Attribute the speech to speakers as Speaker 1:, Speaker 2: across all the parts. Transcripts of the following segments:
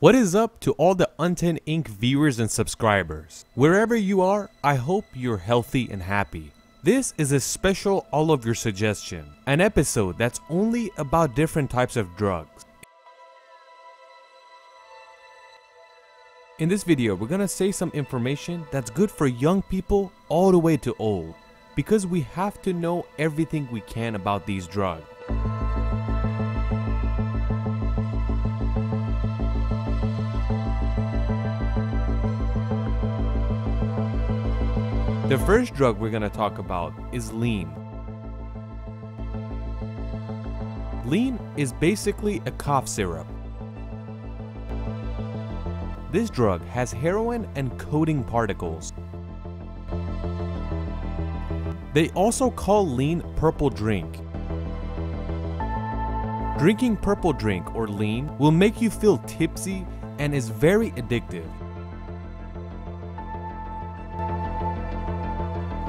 Speaker 1: What is up to all the OnTen Inc. viewers and subscribers? Wherever you are, I hope you're healthy and happy. This is a special all of your suggestion, an episode that's only about different types of drugs. In this video, we're gonna say some information that's good for young people all the way to old, because we have to know everything we can about these drugs. The mm-hmm. first drug we're going to talk about is lean. Lean is basically a cough syrup. This drug has heroin and codeine particles. They also call lean purple drink. Drinking purple drink or lean will make you feel tipsy and is very addictive.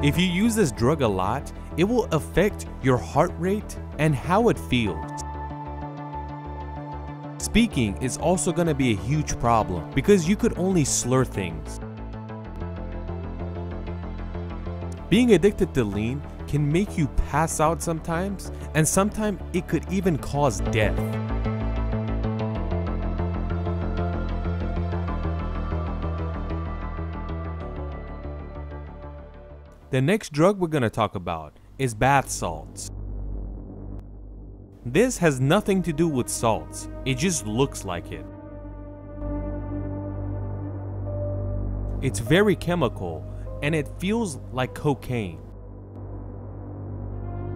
Speaker 1: If you use this drug a lot, it will affect your heart rate and how it feels. Speaking is also going to be a huge problem because you could only slur things. Being addicted to lean can make you pass out sometimes, and sometimes it could even cause death. The next drug we're going to talk about is bath salts. This has nothing to do with salts, it just looks like it. It's very chemical and it feels like cocaine.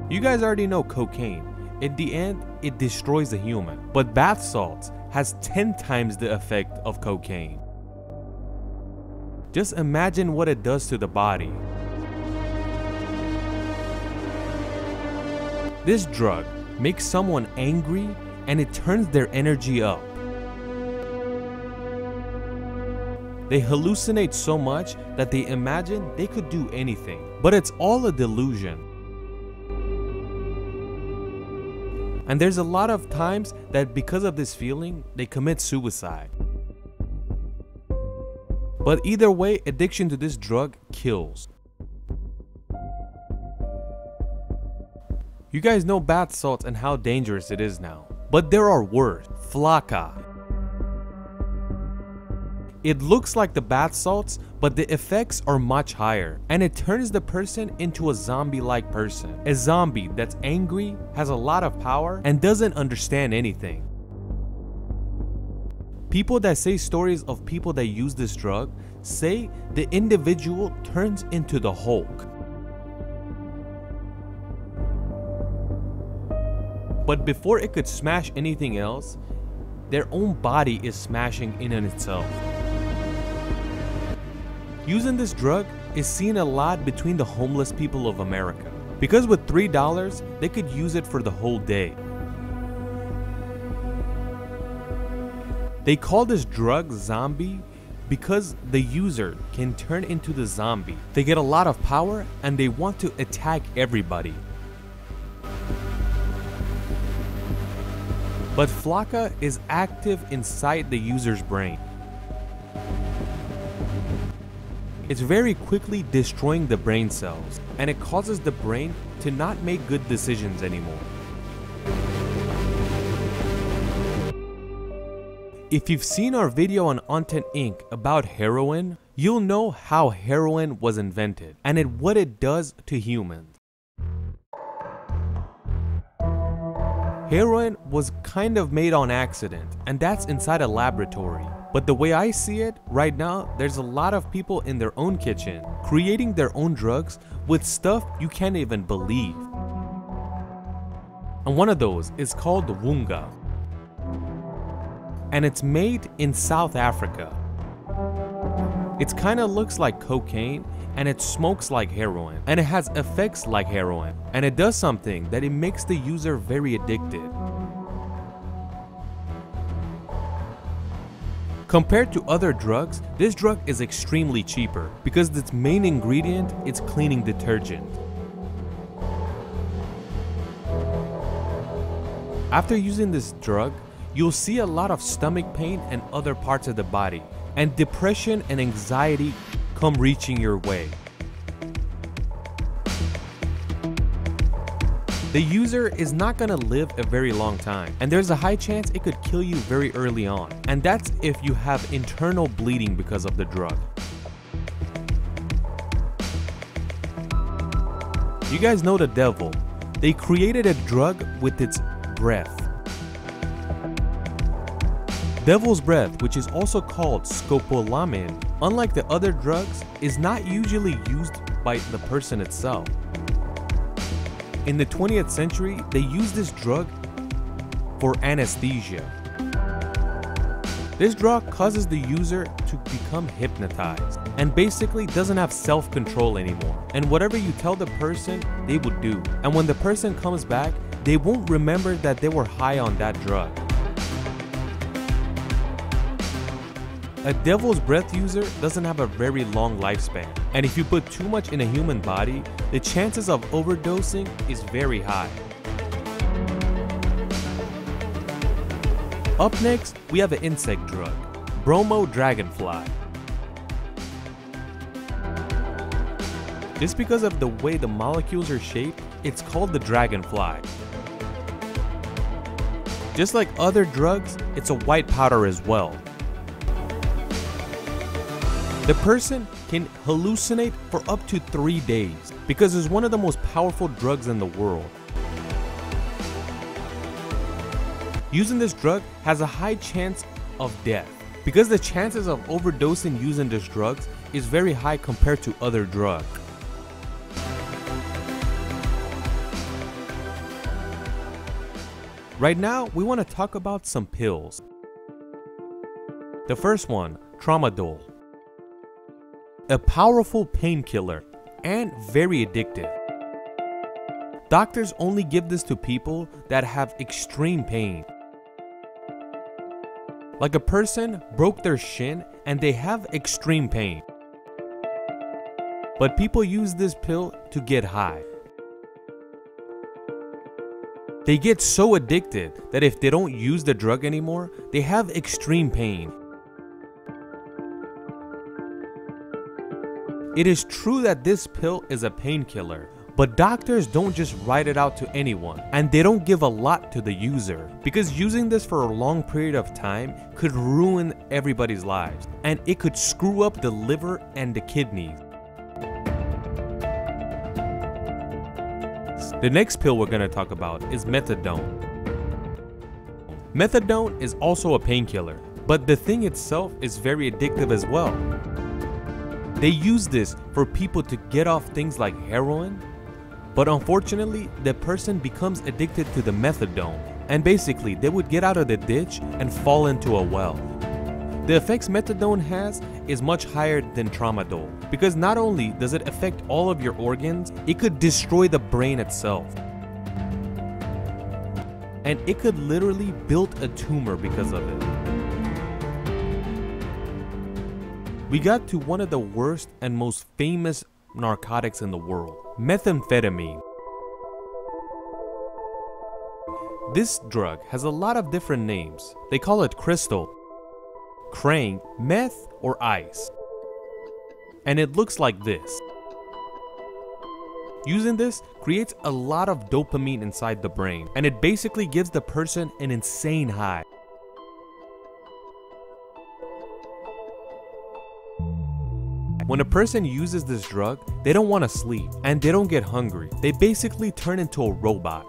Speaker 1: You guys already know cocaine. At the end, it destroys a human. But bath salts has 10 times the effect of cocaine. Just imagine what it does to the body. This drug makes someone angry and it turns their energy up. They hallucinate so much that they imagine they could do anything, but it's all a delusion. And there's a lot of times that because of this feeling, they commit suicide. But either way, addiction to this drug kills. You guys know bath salts and how dangerous it is now. But there are worse. Flakka. It looks like the bath salts, but the effects are much higher, and it turns the person into a zombie-like person. A zombie that's angry, has a lot of power, and doesn't understand anything. People that say stories of people that use this drug say the individual turns into the Hulk. But before it could smash anything else, their own body is smashing in on itself. Using this drug is seen a lot between the homeless people of America. Because with $3, they could use it for the whole day. They call this drug zombie because the user can turn into the zombie. They get a lot of power and they want to attack everybody. But Flakka is active inside the user's brain. It's very quickly destroying the brain cells, and it causes the brain to not make good decisions anymore. If you've seen our video on OnTen Inc. about heroin, you'll know how heroin was invented and it, what it does to humans. Heroin was kind of made on accident, and that's inside a laboratory. But the way I see it, right now, there's a lot of people in their own kitchen creating their own drugs with stuff you can't even believe. And one of those is called the Wunga. And it's made in South Africa. It kind of looks like cocaine and it smokes like heroin and it has effects like heroin and it does something that it makes the user very addicted. Compared to other drugs, this drug is extremely cheaper because its main ingredient is cleaning detergent. After using this drug, you'll see a lot of stomach pain and other parts of the body, and depression and anxiety come reaching your way. The user is not gonna live a very long time, and there's a high chance it could kill you very early on, and that's if you have internal bleeding because of the drug. You guys know the devil. They created a drug with its breath. Devil's breath, which is also called scopolamine, unlike the other drugs, is not usually used by the person itself. In the 20th century, they used this drug for anesthesia. This drug causes the user to become hypnotized and basically doesn't have self-control anymore. And whatever you tell the person, they will do. And when the person comes back, they won't remember that they were high on that drug. A devil's breath user doesn't have a very long lifespan, and if you put too much in a human body, the chances of overdosing is very high. Up next, we have an insect drug, Bromo Dragonfly. Just because of the way the molecules are shaped, it's called the dragonfly. Just like other drugs, it's a white powder as well, the person can hallucinate for up to three days because it's one of the most powerful drugs in the world. Using this drug has a high chance of death because the chances of overdosing using this drug is very high compared to other drugs. Right now, we want to talk about some pills. The first one, Tramadol a powerful painkiller and very addictive. Doctors only give this to people that have extreme pain. Like a person broke their shin and they have extreme pain. But people use this pill to get high. They get so addicted that if they don't use the drug anymore, they have extreme pain It is true that this pill is a painkiller, but doctors don't just write it out to anyone, and they don't give a lot to the user, because using this for a long period of time could ruin everybody's lives, and it could screw up the liver and the kidneys. The next pill we're going to talk about is methadone. Methadone is also a painkiller, but the thing itself is very addictive as well. They use this for people to get off things like heroin, but unfortunately, the person becomes addicted to the methadone, and basically, they would get out of the ditch and fall into a well. The effects methadone has is much higher than tramadol because not only does it affect all of your organs, it could destroy the brain itself. And it could literally build a tumor because of it. We got to one of the worst and most famous narcotics in the world, methamphetamine. This drug has a lot of different names. They call it crystal, crank, meth, or ice. And it looks like this. Using this creates a lot of dopamine inside the brain, and it basically gives the person an insane high. When a person uses this drug, they don't want to sleep and they don't get hungry. They basically turn into a robot.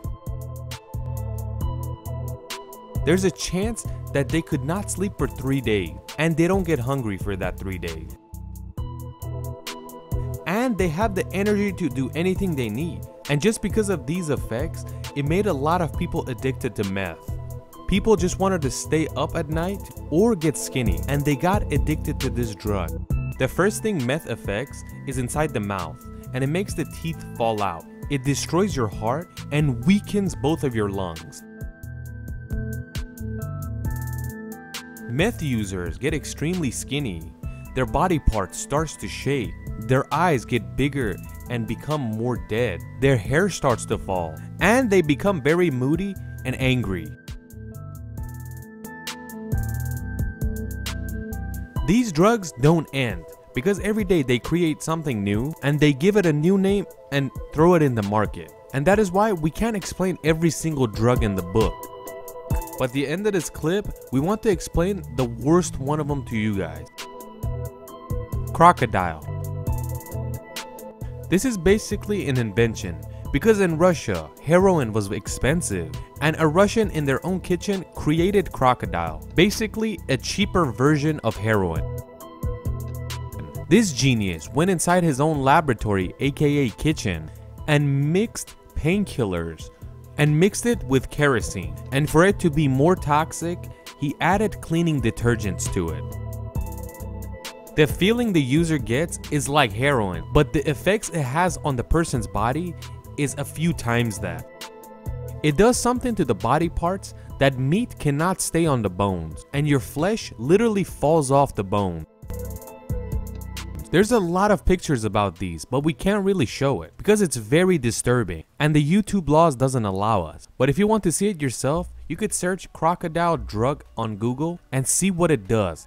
Speaker 1: There's a chance that they could not sleep for three days and they don't get hungry for that three days. And they have the energy to do anything they need. And just because of these effects, it made a lot of people addicted to meth. People just wanted to stay up at night or get skinny and they got addicted to this drug. The first thing meth affects is inside the mouth, and it makes the teeth fall out. It destroys your heart and weakens both of your lungs. Meth users get extremely skinny. Their body parts starts to shake. Their eyes get bigger and become more dead. Their hair starts to fall. And they become very moody and angry. These drugs don't end because every day they create something new and they give it a new name and throw it in the market. And that is why we can't explain every single drug in the book. But the end of this clip, we want to explain the worst one of them to you guys. Crocodile. This is basically an invention because in Russia, heroin was expensive and a Russian in their own kitchen created crocodile, basically a cheaper version of heroin. This genius went inside his own laboratory aka kitchen and mixed painkillers and mixed it with kerosene and for it to be more toxic, he added cleaning detergents to it. The feeling the user gets is like heroin, but the effects it has on the person's body is a few times that. It does something to the body parts that meat cannot stay on the bones, and your flesh literally falls off the bone. There's a lot of pictures about these, but we can't really show it because it's very disturbing and the YouTube laws doesn't allow us. But if you want to see it yourself, you could search crocodile drug on Google and see what it does.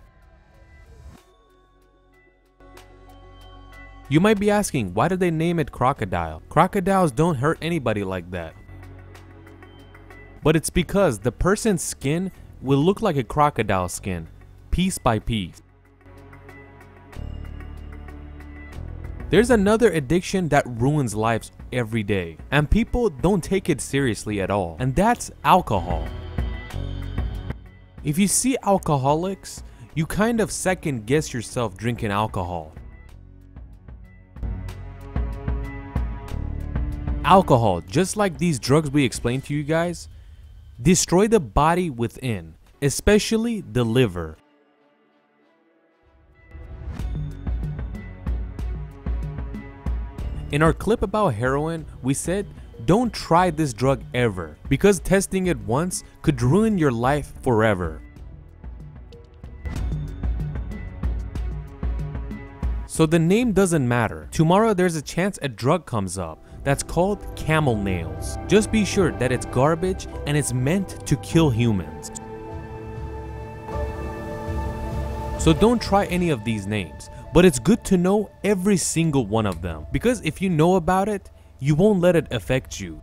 Speaker 1: You might be asking, why did they name it crocodile? Crocodiles don't hurt anybody like that. But it's because the person's skin will look like a crocodile skin, piece by piece. There's another addiction that ruins lives every day, and people don't take it seriously at all, and that's alcohol. If you see alcoholics, you kind of second guess yourself drinking alcohol. Alcohol, just like these drugs we explained to you guys, destroy the body within, especially the liver. In our clip about heroin, we said don't try this drug ever because testing it once could ruin your life forever. So the name doesn't matter. Tomorrow there's a chance a drug comes up that's called camel nails. Just be sure that it's garbage and it's meant to kill humans. So don't try any of these names, but it's good to know every single one of them because if you know about it, you won't let it affect you.